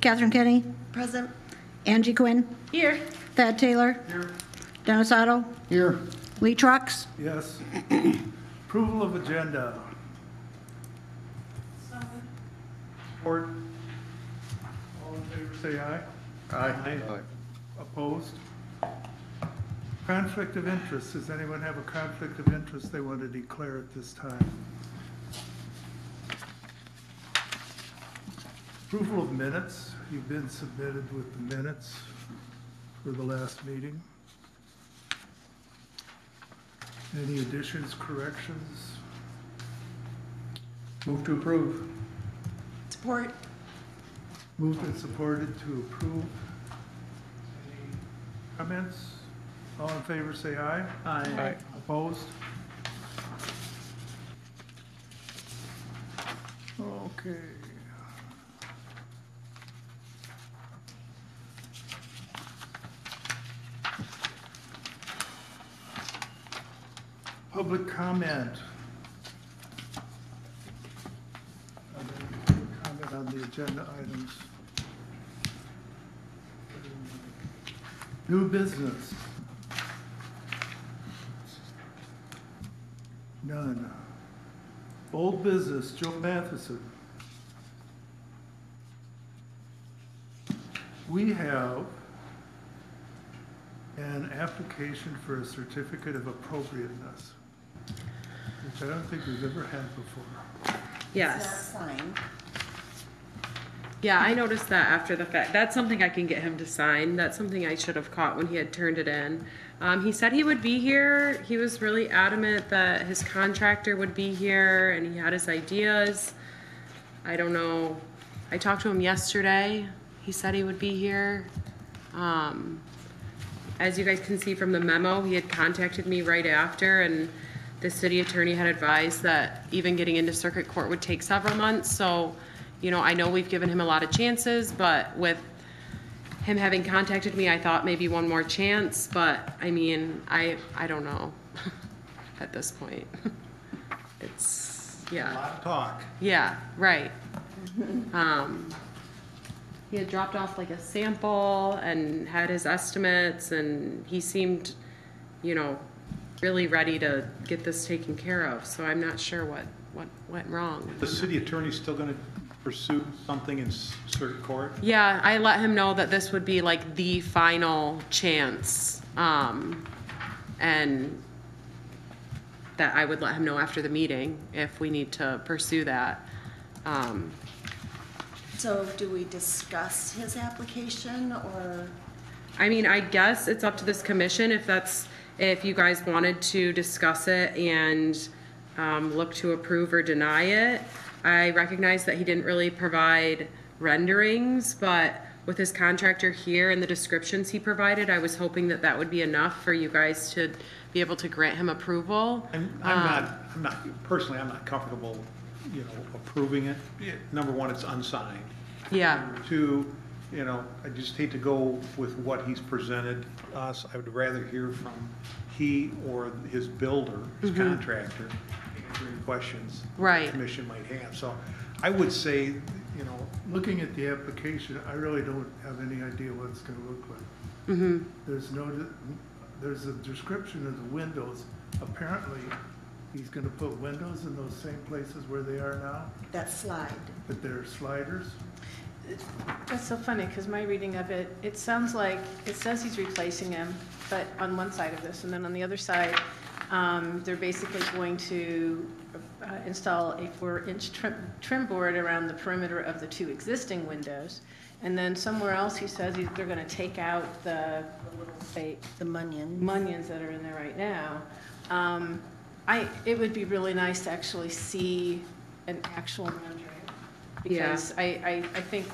Catherine Kenny, Present. Angie Quinn, Here. Thad Taylor, Here. Dennis Otto, Here. Lee Trucks, Yes. Approval of agenda. Support. All in favor, say aye. Aye. Opposed? Conflict of interest. Does anyone have a conflict of interest they want to declare at this time? Approval of minutes. You've been submitted with the minutes for the last meeting. Any additions, corrections? Move to approve. Support. Moved and supported to approve. Any comments? All in favor, say aye. Aye. Opposed? Okay. Public comment. Comment on the agenda items. New business. None. Old business, Joe Matheson. We have an application for a certificate of appropriateness, which I don't think we've ever had before. Yes. Sign. Yeah, I noticed that after the fact. That's something I can get him to sign. That's something I should have caught when he had turned it in. Um, he said he would be here. He was really adamant that his contractor would be here and he had his ideas. I don't know. I talked to him yesterday. He said he would be here. Um, as you guys can see from the memo, he had contacted me right after and the city attorney had advised that even getting into circuit court would take several months. So, you know, I know we've given him a lot of chances, but with him having contacted me, I thought maybe one more chance, but I mean, I, I don't know at this point. It's, yeah. A lot of talk. Yeah, right. Um, he had dropped off like a sample and had his estimates and he seemed, you know, really ready to get this taken care of. So I'm not sure what, what went wrong. The city attorney's still gonna pursue something in s- circuit court? Yeah, I let him know that this would be like the final chance. Um, and that I would let him know after the meeting if we need to pursue that. Um, So do we discuss his application or? I mean, I guess it's up to this commission if that's, if you guys wanted to discuss it and um, look to approve or deny it. I recognize that he didn't really provide renderings, but with his contractor here and the descriptions he provided, I was hoping that that would be enough for you guys to be able to grant him approval. I'm, I'm not, I'm not, personally, I'm not comfortable, you know, approving it. Number one, it's unsigned. Yeah, Number Two, you know, I just hate to go with what he's presented us. I would rather hear from he or his builder, his contractor, answering questions Right. the commission might have. So I would say, you know, Looking at the application, I really don't have any idea what it's gonna look like. mm-hmm, There's no, there's a description of the windows. Apparently, he's gonna put windows in those same places where they are now, That slide. but they're sliders. That's so funny, because my reading of it, it sounds like, it says he's replacing him, but on one side of this, and then on the other side, um, they're basically going to uh, install a four-inch trim, trim board around the perimeter of the two existing windows. And then somewhere else, he says he's, they're gonna take out the, the little fake The munions. munions that are in there right now. Um, I, it would be really nice to actually see an actual. Because I, I, I think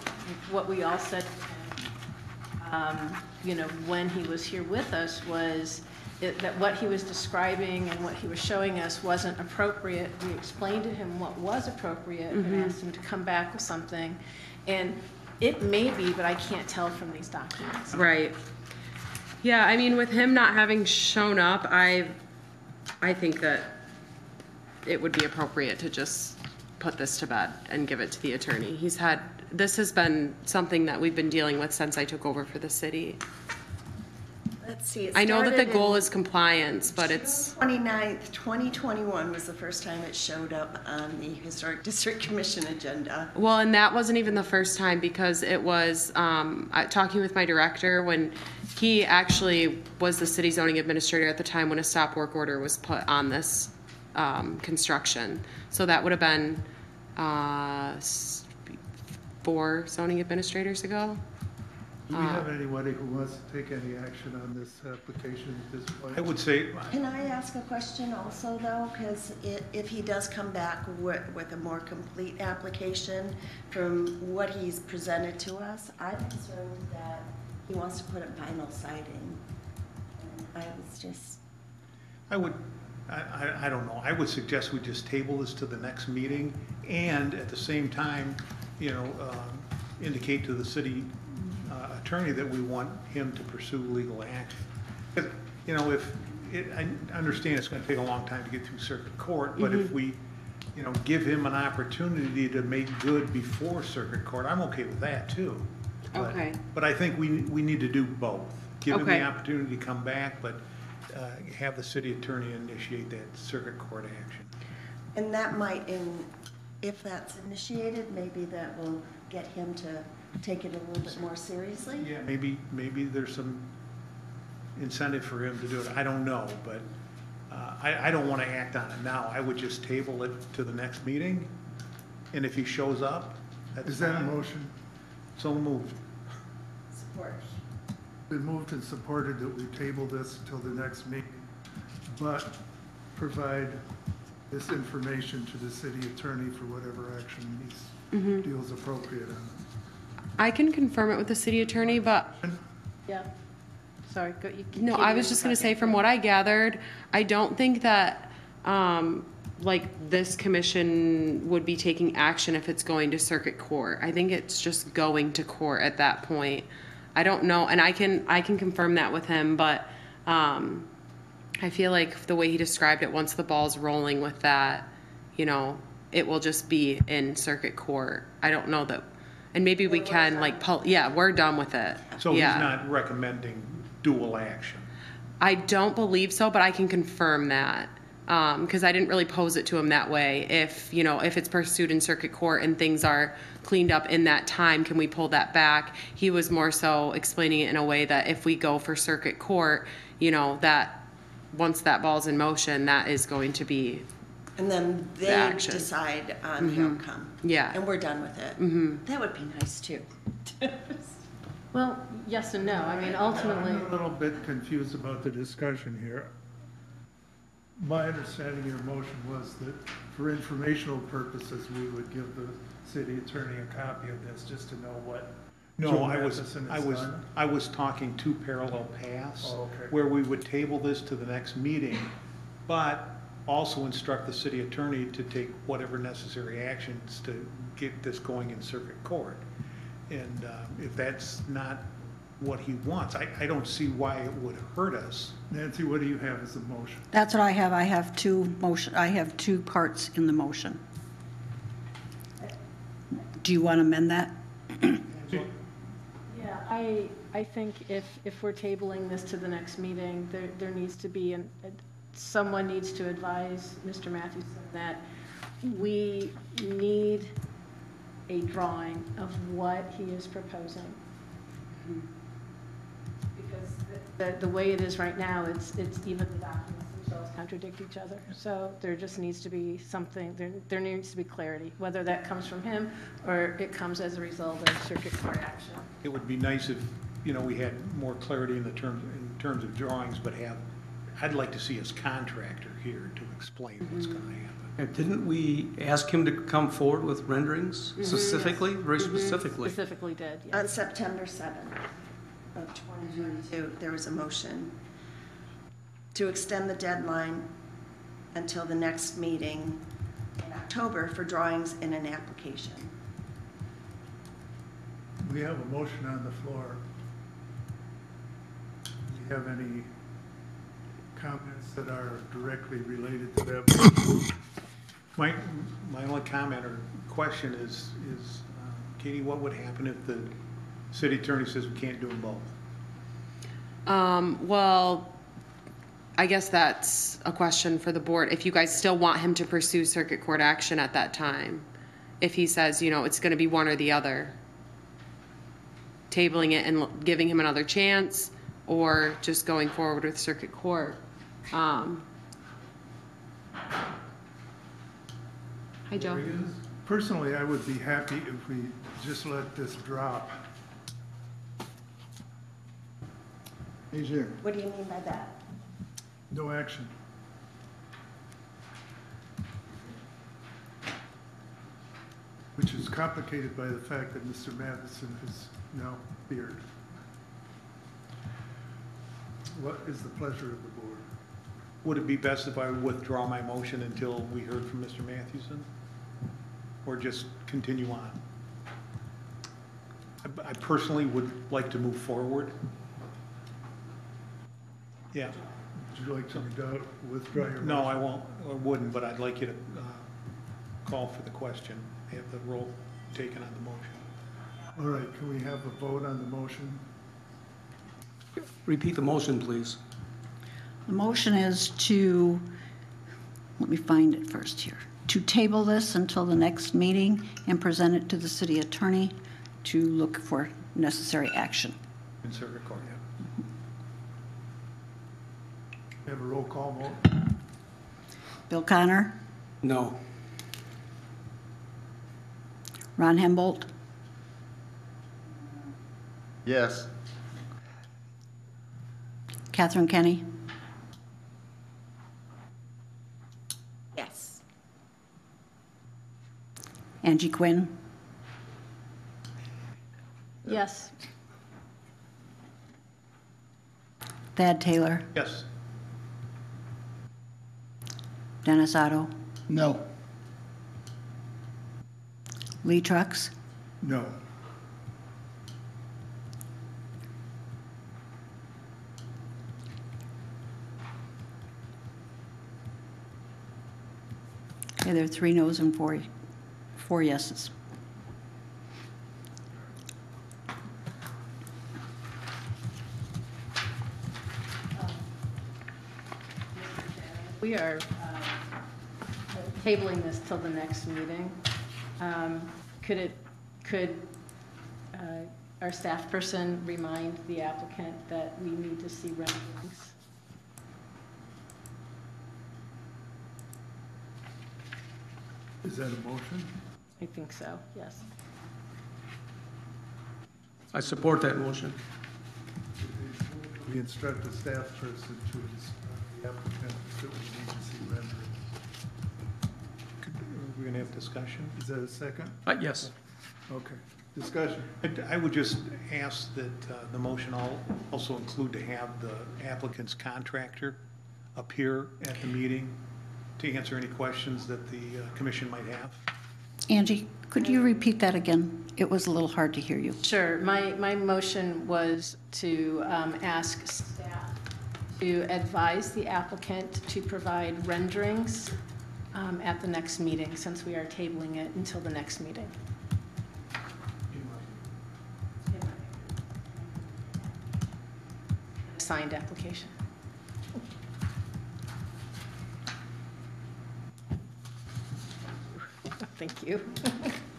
what we all said, to him, um, you know, when he was here with us was it- that what he was describing and what he was showing us wasn't appropriate. We explained to him what was appropriate and asked him to come back with something. And it may be, but I can't tell from these documents. right. Yeah, I mean, with him not having shown up, I, I think that it would be appropriate to just put this to bed and give it to the attorney. He's had, this has been something that we've been dealing with since I took over for the city. Let's see. it I know that the started in goal is compliance, but it's, 29th, 2021 was the first time it showed up on the Historic District Commission agenda. well, and that wasn't even the first time because it was, um, I- talking with my director when he actually was the city zoning administrator at the time when a stop work order was put on this, um, construction. So that would have been, uh, s- four zoning administrators ago. Do we have anybody who wants to take any action on this application at this point? I would say, Can I ask a question also, though? Because if he does come back with, with a more complete application from what he's presented to us, I'm concerned that he wants to put up vinyl siding. And I was just, I would, I, I, I don't know, I would suggest we just table this to the next meeting and at the same time, you know, um, indicate to the city uh, attorney that we want him to pursue legal action. 'Cause, You know, if, it, I understand it's gonna take a long time to get through circuit court, but if we, you know, give him an opportunity to make good before circuit court, I'm okay with that too. But- Okay. But I think we, we need to do both. Give him Okay. the opportunity to come back, but uh, have the city attorney initiate that circuit court action. and that might, in, if that's initiated, maybe that will get him to take it a little bit more seriously? Yeah, maybe, maybe there's some incentive for him to do it, I don't know, but uh, I, I don't want to act on it now. I would just table it to the next meeting, and if he shows up, that's Is that a fine. motion? So moved. Support. Been moved and supported that we table this until the next meeting, but provide this information to the city attorney for whatever action he feels appropriate on it. I can confirm it with the city attorney, but Yeah. Sorry, go, you. No, I was just gonna say, from what I gathered, I don't think that, um, like, this commission would be taking action if it's going to circuit court. I think it's just going to court at that point. I don't know, and I can, I can confirm that with him, but, um, I feel like the way he described it, once the ball's rolling with that, you know, it will just be in circuit court. I don't know that, and maybe we can, like, pull, yeah, we're done with it. So he's Yeah. not recommending dual action. I don't believe so, but I can confirm that. Um, cause I didn't really pose it to him that way. If, you know, if it's pursued in circuit court and things are cleaned up in that time, can we pull that back? He was more so explaining it in a way that if we go for circuit court, you know, that, once that ball's in motion, that is going to be, And then they action. decide on the outcome. Yeah. And we're done with it. Mm-hmm. That would be nice, too. Well, yes and no. I mean, ultimately, I'm a little bit confused about the discussion here. My understanding of your motion was that for informational purposes, we would give the city attorney a copy of this, just to know what No, Joe I was, Matheson I has was, done. I was talking two parallel paths. Oh, okay. Where we would table this to the next meeting, but also instruct the city attorney to take whatever necessary actions to get this going in circuit court. And uh, if that's not what he wants, I, I don't see why it would hurt us. Nancy, what do you have as a motion? That's what I have. I have two motion, I have two parts in the motion. Do you want to amend that? yeah, I, I think if, if we're tabling this to the next meeting, there, there needs to be, an someone needs to advise Mr. Matthews that we need a drawing of what he is proposing. Mm-hmm. Because the, the way it is right now, it's, it's even the documents themselves contradict each other. So there just needs to be something, there, there needs to be clarity, whether that comes from him or it comes as a result of circuit court action. It would be nice if, you know, we had more clarity in the terms, in terms of drawings, but have, I'd like to see his contractor here to explain what's mm-hmm. gonna happen. Yeah, Didn't we ask him to come forward with renderings mm-hmm, specifically, very mm-hmm. specifically? Specifically did, On. September 7th of 2022, there was a motion to extend the deadline until the next meeting in October for drawings in an application. We have a motion on the floor. Do you have any comments that are directly related to that? My, my only comment or question is, is, uh, Katie, what would happen if the city attorney says we can't do them both? Um, well, I guess that's a question for the board. If you guys still want him to pursue circuit court action at that time, if he says, you know, it's gonna be one or the other. Tabling it and l- giving him another chance, or just going forward with circuit court. Um. Hi, Joe. Personally, I would be happy if we just let this drop. He's here. What do you mean by that? No action. Which is complicated by the fact that Mr. Matheson is now beard. What is the pleasure of the board? Would it be best if I withdraw my motion until we heard from Mr. Matheson? Or just continue on? I- I personally would like to move forward. Yeah, Would you like to withdraw- withdraw your no, I won't, I wouldn't, but I'd like you to uh, call for the question, have the roll taken on the motion. All right, can we have a vote on the motion? Repeat the motion, please. The motion is to, let me find it first here, to table this until the next meeting and present it to the city attorney to look for necessary action. In circuit court, yeah. Have a roll call vote? Bill Connor, No. Ron Hembolt, Yes. Catherine Kenny, Yes. Angie Quinn, Yes. Thad Taylor, Yes, Dennis Otto, No. Lee Trucks, No. Okay, there are three noes and four, four yeses. We are tabling this till the next meeting. Um, Could it, could uh, our staff person remind the applicant that we need to see renderings? Is that a motion? I think so, yes. I support that motion. We instruct the staff person to instruct the applicant that we need to see renderings. We're gonna have discussion. Is that a second? Uh, Yes. Okay. Discussion. I'd- I would just ask that uh, the motion al- also include to have the applicant's contractor appear at the meeting to answer any questions that the uh, commission might have. Angie, could you repeat that again? It was a little hard to hear you. Sure, my, my motion was to um, ask staff to advise the applicant to provide renderings um, at the next meeting, since we are tabling it until the next meeting. Signed application. Thank you.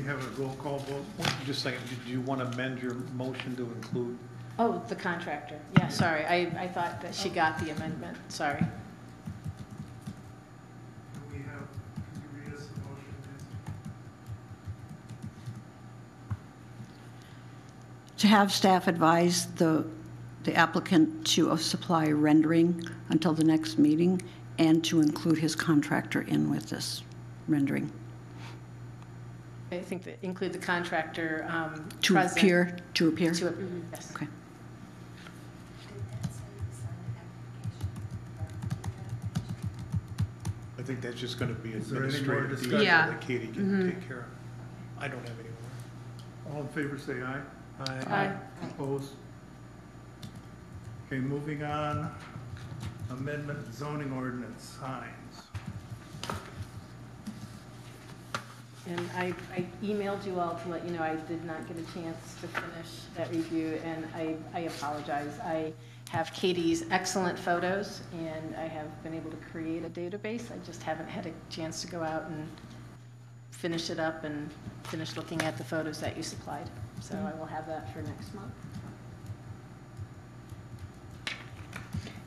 We have a roll call vote. Just saying, do you want to amend your motion to include? Oh, the contractor. Yeah, sorry, I, I thought that she got the amendment, sorry. Do we have, can you read us the motion, please? To have staff advise the, the applicant to supply rendering until the next meeting and to include his contractor in with this rendering. I think that include the contractor um, To present. appear, to appear? To, yes. Okay. I think that's just going to be Is there any more administrative discussion? Yeah. that Katie can take care of. I don't have any more. All in favor, say aye. Aye. Opposed? Okay, moving on, amendment zoning ordinance signs. And I, I emailed you all to let you know I did not get a chance to finish that review, and I, I apologize. I have Katie's excellent photos, and I have been able to create a database. I just haven't had a chance to go out and finish it up and finish looking at the photos that you supplied. So I will have that for next month.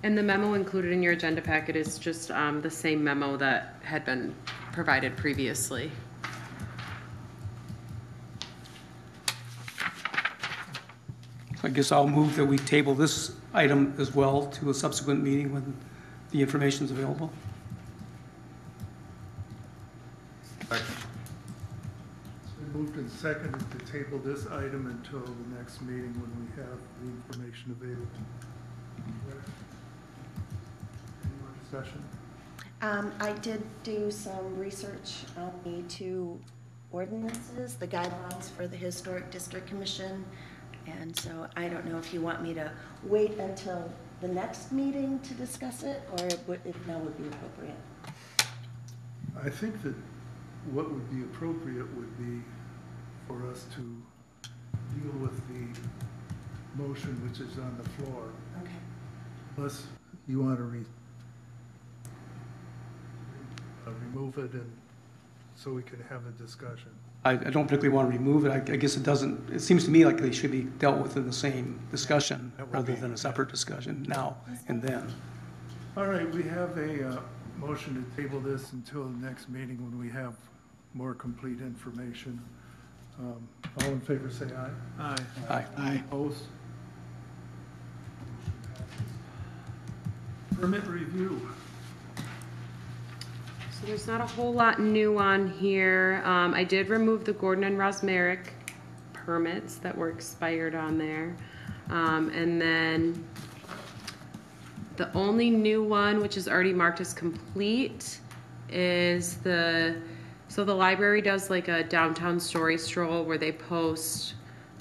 And the memo included in your agenda packet is just um, the same memo that had been provided previously. I guess I'll move that we table this item as well to a subsequent meeting when the information is available. It's been moved and seconded to table this item until the next meeting when we have the information available. Any more discussion? Um, I did do some research on the two ordinances, the guidelines for the Historic District Commission. And so I don't know if you want me to wait until the next meeting to discuss it, or would- if now would be appropriate. I think that what would be appropriate would be for us to deal with the motion which is on the floor, Okay. unless you want to re, uh, remove it and, so we can have a discussion. I, I don't particularly want to remove it. I, I guess it doesn't, it seems to me like they should be dealt with in the same discussion rather than a separate discussion now and then. All right, we have a uh, motion to table this until the next meeting when we have more complete information. Um, All in favor, say aye. Aye. Aye. Opposed? Permit review. So there's not a whole lot new on here. Um, I did remove the Gordon and Rosmerick permits that were expired on there. Um, and then the only new one, which is already marked as complete, is the, so the library does like a downtown story stroll where they post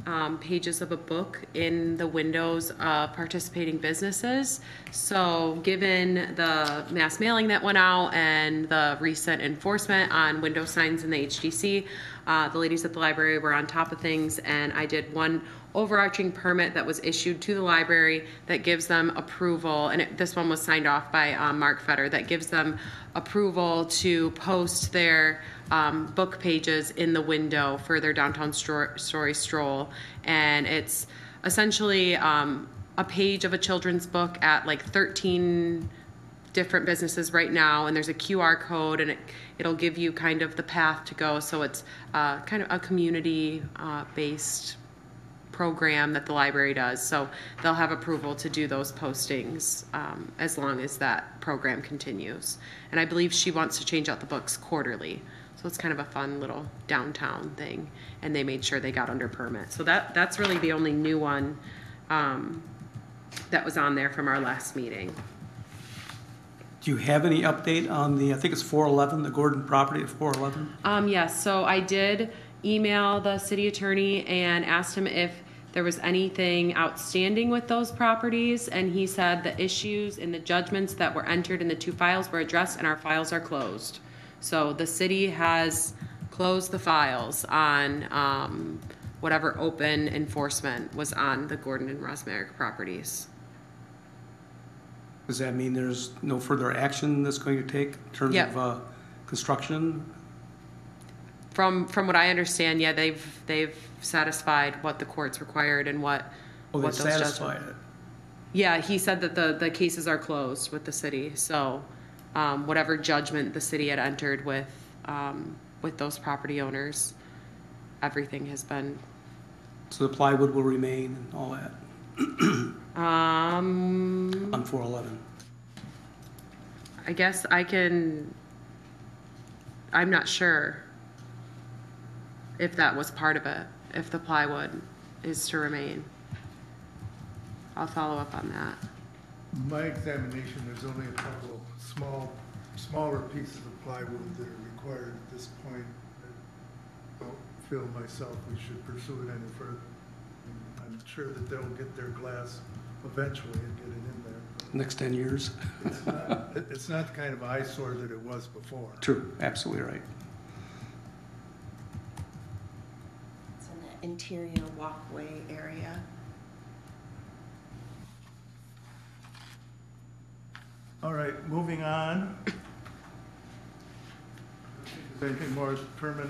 um, pages of a book in the windows of participating businesses. So, given the mass mailing that went out and the recent enforcement on window signs in the HDC, uh, the ladies at the library were on top of things, and I did one overarching permit that was issued to the library that gives them approval, and it, this one was signed off by um, Mark Fetter, that gives them approval to post their um, book pages in the window for their downtown stor- story stroll. And it's essentially um, a page of a children's book at like 13 different businesses right now. And there's a QR code and it, it'll give you kind of the path to go. So it's uh, kind of a community uh, based program that the library does. So they'll have approval to do those postings um, as long as that program continues. And I believe she wants to change out the books quarterly so it's kind of a fun little downtown thing. And they made sure they got under permit. So that that's really the only new one um, that was on there from our last meeting. Do you have any update on the, I think it's 411, the Gordon property at 411? Um, yes, so I did email the city attorney and asked him if there was anything outstanding with those properties, and he said the issues and the judgments that were entered in the two files were addressed and our files are closed. So the city has closed the files on, um, whatever open enforcement was on the Gordon and Rosmerick properties. Does that mean there's no further action that's going to take in terms Yep. of uh, construction? From, from what I understand, yeah, they've, they've satisfied what the courts required and what, Oh, what those satisfied it? Yeah, he said that the, the cases are closed with the city, so, um, whatever judgment the city had entered with, um, with those property owners, everything has been, So the plywood will remain and all that um, on 411? I guess I can, I'm not sure if that was part of it, if the plywood is to remain. I'll follow up on that. My examination, there's only a couple small, smaller pieces of plywood that are required at this point. I Don't feel myself we should pursue it any further. I'm sure that they'll get their glass eventually and get it in there. Next 10 years? It's not- it- It's not the kind of eyesore that it was before. True, absolutely right. It's in the interior walkway area. All right, moving on. Is anything more permit,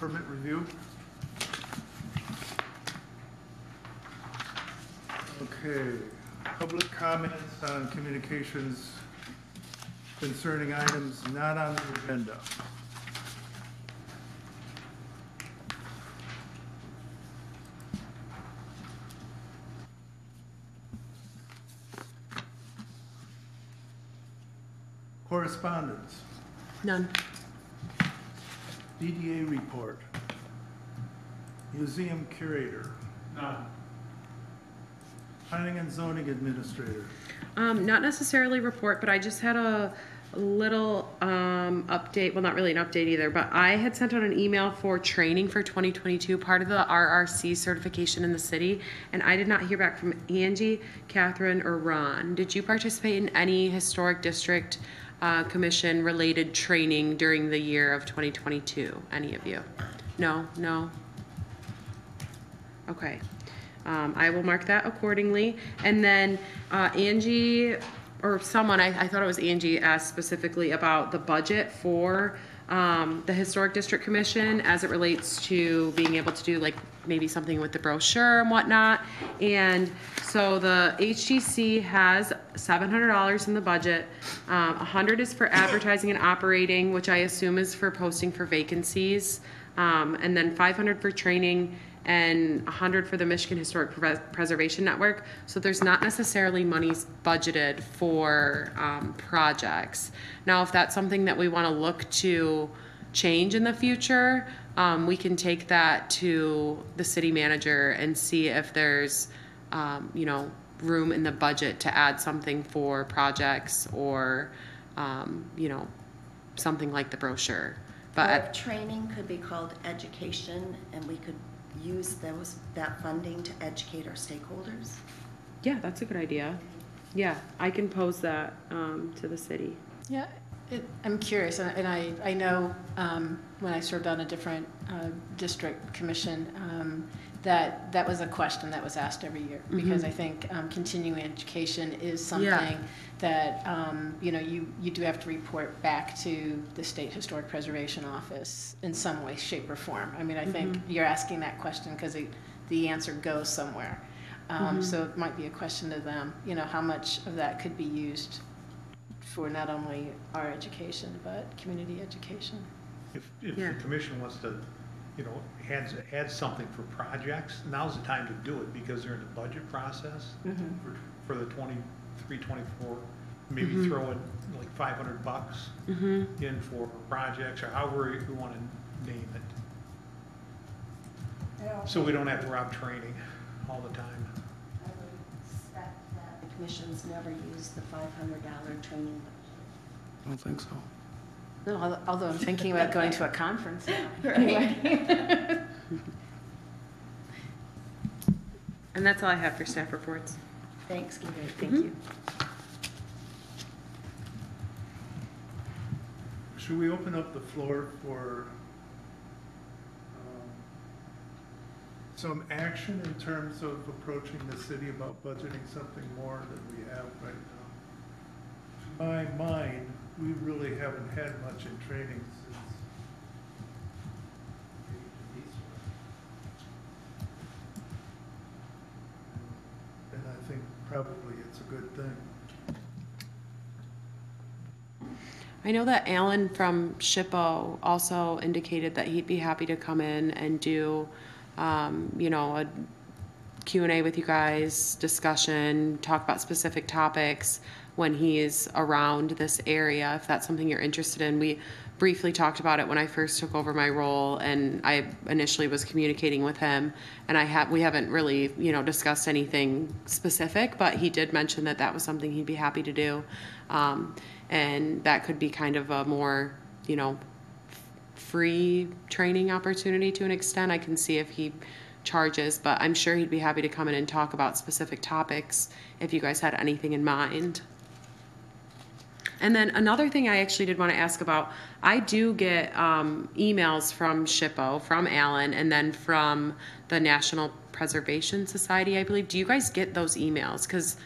permit review? Okay, public comments on communications concerning items not on the agenda. Correspondence, None. DDA report. Museum curator. None. Planning and zoning administrator. Um, not necessarily report, but I just had a little um, update. Well, not really an update either, but I had sent out an email for training for 2022, part of the RRC certification in the city, and I did not hear back from Angie, Catherine, or Ron. Did you participate in any historic district uh, commission related training during the year of 2022? Any of you? No, no. Okay. Um, I will mark that accordingly. And then uh, Angie, or someone, I, I thought it was Angie, asked specifically about the budget for um, the Historic District Commission as it relates to being able to do like maybe something with the brochure and whatnot. And so the HDC has $700 in the budget. Um, 100 is for advertising and operating, which I assume is for posting for vacancies. Um, and then 500 for training and 100 for the Michigan Historic Pres- Preservation Network. So there's not necessarily monies budgeted for um, projects. Now, if that's something that we want to look to change in the future, um, we can take that to the city manager and see if there's, um, you know, room in the budget to add something for projects or, um, you know, something like the brochure. But Or if training could be called education, and we could use those, that funding to educate our stakeholders. Yeah, that's a good idea. Yeah, I can pose that um, to the city. Yeah, it, I'm curious, and and I, I know um, when I served on a different uh, district commission, um, that that was a question that was asked every year. Because I think um, continuing education is something that, um, you know, you, you do have to report back to the State Historic Preservation Office in some way, shape, or form. I mean, I think you're asking that question because the answer goes somewhere. Um, So it might be a question to them, you know, how much of that could be used for not only our education, but community education. If, if Yeah. the commission wants to, you know, add, add something for projects, now's the time to do it because they're in the budget process mm-hmm. for, for the 23, 24. Maybe mm-hmm. throw in like 500 bucks mm-hmm. in for projects or however you want to name it. So we don't have to Rob training all the time. I would expect that commissions never use the five hundred dollar training I don't think so. No, al- although I'm thinking about going to a conference now. budget. And that's all I have for staff reports. Thanks, Gary. Thank mm-hmm. you. Should we open up the floor for some action in terms of approaching the city about budgeting something more than we have right now? My mind, we really haven't had much in training since. And I think probably it's a good thing. I know that Alan from SHPO also indicated that he'd be happy to come in and do, um, you know, a Q and A with you guys, discussion, talk about specific topics when he's around this area, if that's something you're interested in. We briefly talked about it when I first took over my role and I initially was communicating with him and I have, we haven't really, you know, discussed anything specific, but he did mention that that was something he'd be happy to do. Um, and that could be kind of a more, you know, free training opportunity to an extent. I can see if he charges, but I'm sure he'd be happy to come in and talk about specific topics if you guys had anything in mind. And then another thing I actually did want to ask about, I do get um, emails from SHPO, from Alan, and then from the National Preservation Society, I believe. Do you guys get those emails? Because,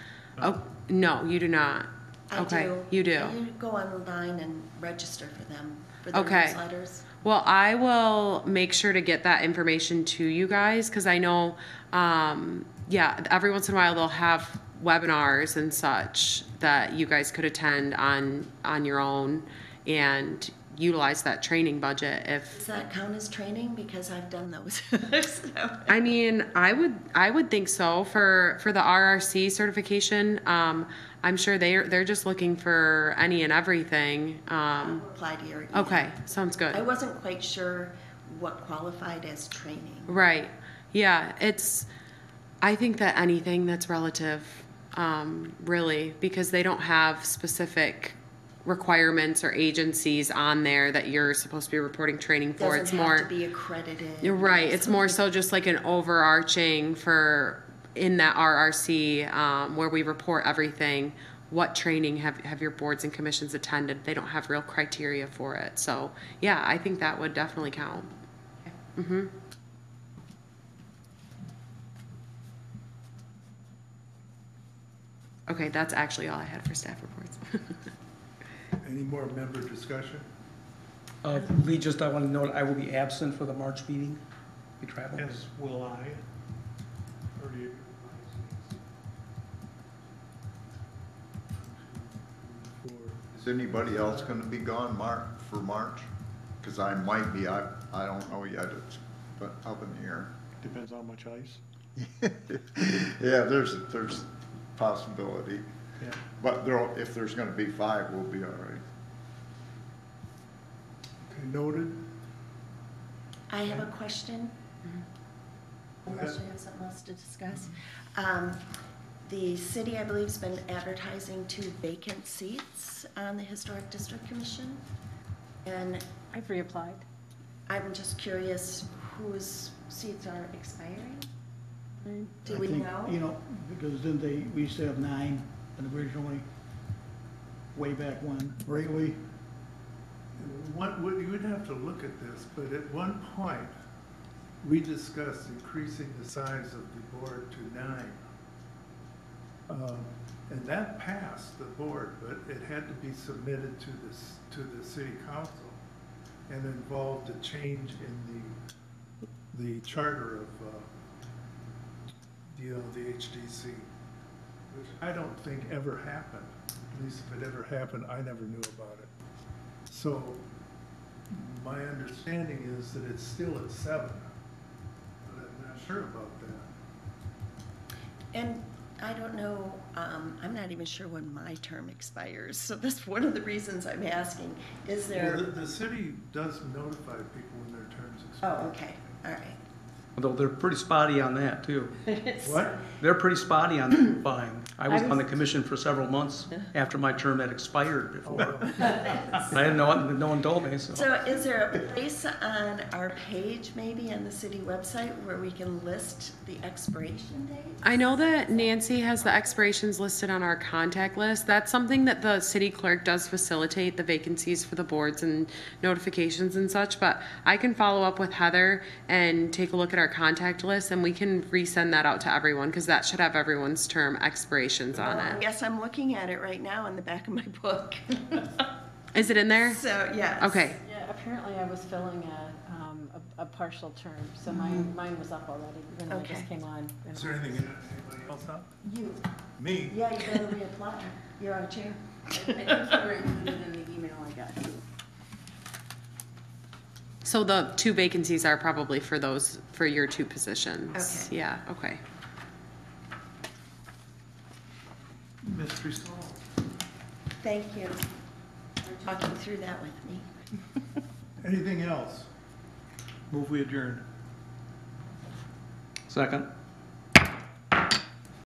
oh, no, you do not. I Okay, do. you do. You go online and register for them, for their Okay. newsletters. Well, I will make sure to get that information to you guys because I know, um, yeah, every once in a while they'll have webinars and such that you guys could attend on on your own and utilize that training budget if Does that count as training? Because I've done those. So- I mean, I would, I would think so for, for the RRC certification. Um, I'm sure they're, they're just looking for any and everything. Um, Apply to your. email. okay, sounds good. I good. wasn't quite sure what qualified as training. Right. Yeah, it's, I think that anything that's relative, um, really, because they don't have specific requirements or agencies on there that you're supposed to be reporting training for. It's Doesn't more. have to be accredited. You're right. It's more so just like an overarching for in that RRC um, where we report everything. What training have have your boards and commissions attended? They don't have real criteria for it. So yeah, I think that would definitely count. Mm-hmm. Okay, that's actually all I had for staff reports. Any more member discussion? Uh, Lee, just I want to note, I will be absent for the March meeting. Be traveling. As will I. Or do you? Is anybody else gonna be gone Mar, for March? Cause I might be, I, I don't know yet, it's, but up in the air. Depends on how much ice. Yeah, there's, there's possibility, Yeah. but there, if there's gonna be five, we'll be all right. Okay, noted. I have a question. Unless you have something else to discuss. Um, The city, I believe, has been advertising two vacant seats on the Historic District Commission. And I've reapplied. I'm just curious whose seats are expiring? Do I we think, know? You know, because then they, we used to have nine originally, way back when, Lee? One, well, you would have to look at this, but at one point, we discussed increasing the size of the board to nine. Um, And that passed the board, but it had to be submitted to this, to the city council and involved a change in the, the charter of, uh, you know, the HDC, which I don't think ever happened. At least if it ever happened, I never knew about it. So my understanding is that it's still at seven, but I'm not sure about that. And I don't know, um, I'm not even sure when my term expires, so that's one of the reasons I'm asking. Is Well, there, the, the city does notify people when their terms expire. oh, okay, all right. Although they're pretty spotty on that, too. What? They're pretty spotty on notifying. I was on the commission for several months after my term had expired before. I didn't know, it, no one told me, so. So is there a place on our page, maybe on the city website, where we can list the expiration date? I know that Nancy has the expirations listed on our contact list. That's something that the city clerk does facilitate the vacancies for the boards and notifications and such, but I can follow up with Heather and take a look at our contact list and we can resend that out to everyone because that should have everyone's term expirations on Well, it. Yes, I'm looking at it right now in the back of my book. Is it in there? So, yes. Okay. Yeah, apparently I was filling a, um, a, a partial term, so mine, mine was up already, even though I just came on. Is there anything, anybody else up? You, Me? yeah, you better reapply. You're on chair. I think you were included in the email I got. So the two vacancies are probably for those, for your two positions? Okay. Yeah, okay. Mystery solved. Thank you for talking through that with me. Anything else? Move we adjourn. Second?